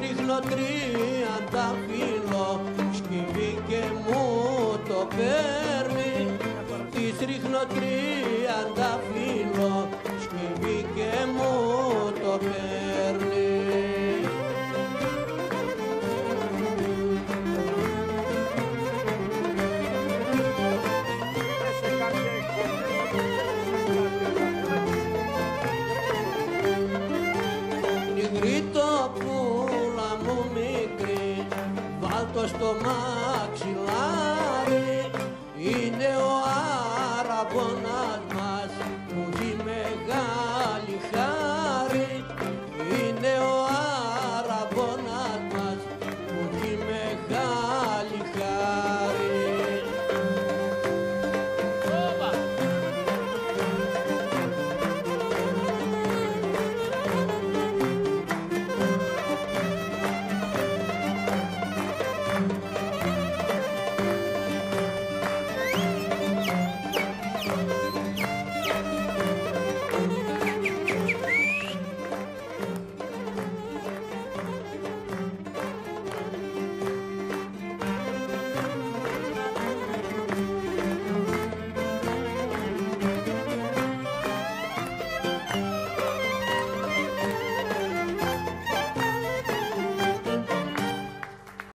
ρίχνω τρίαντα φύλλο σκύβει και μου το παίρνει. Της ρίχνω τρίαντα φύλλο σκύβει και μου το παίρνει. Grito por το στο μαξιλάρι είναι ο